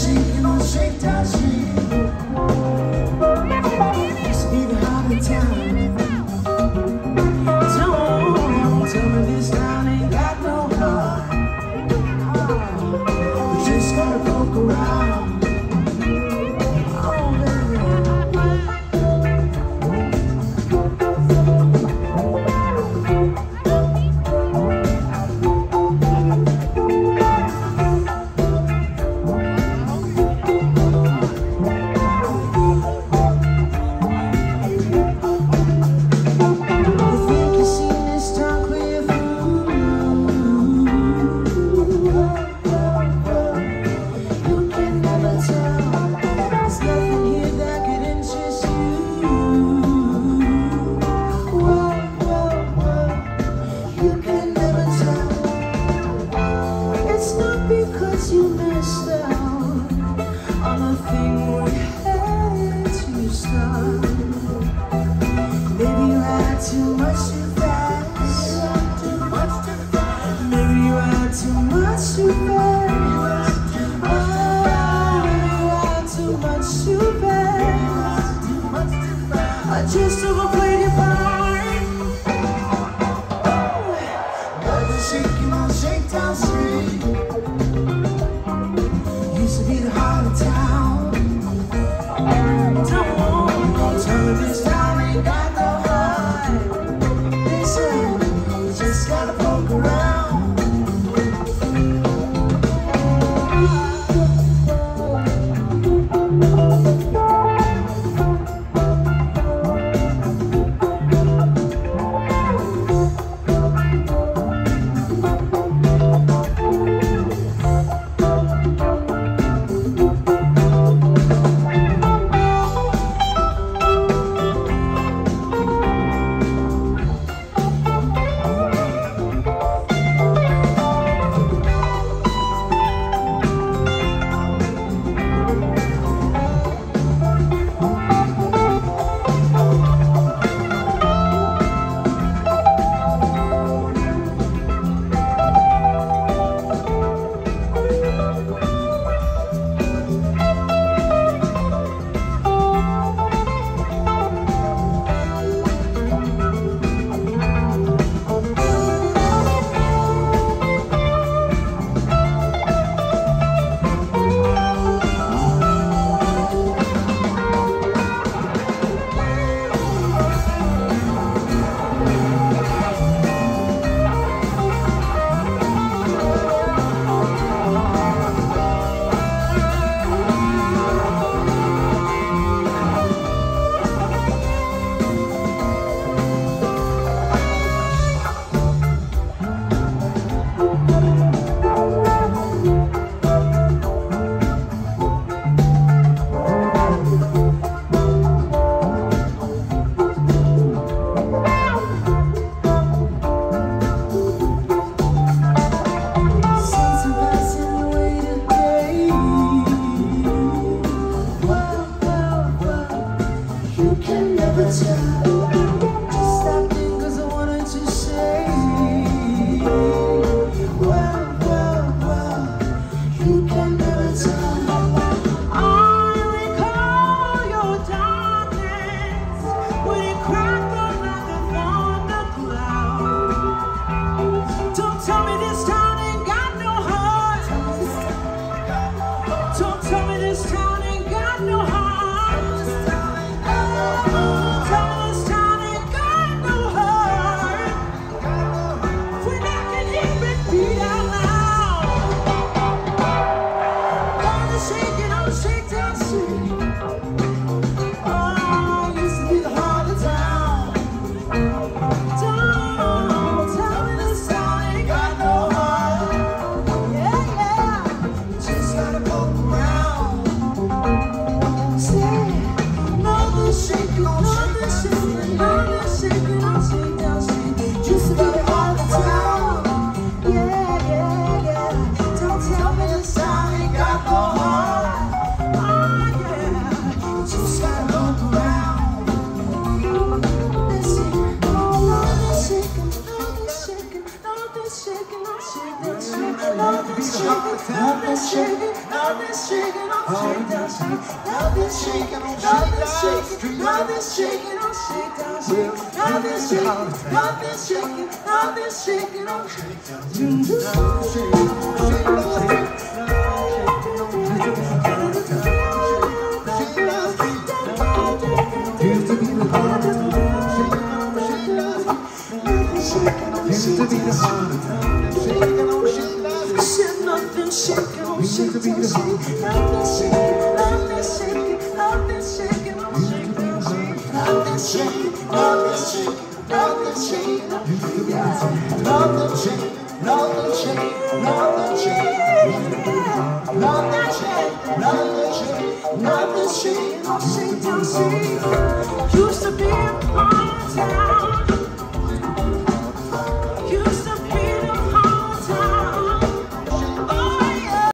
see. too fast. Much too fast. I just overplayed your part. shaking, love is shaking, I'm shake down shake. Love is shaking, love is shaking, love is shaking, I'm shake down shake. Love is shaking, love is shaking, love is shaking, I'm shake down shake. Used to be the hardest. Used to be a part of town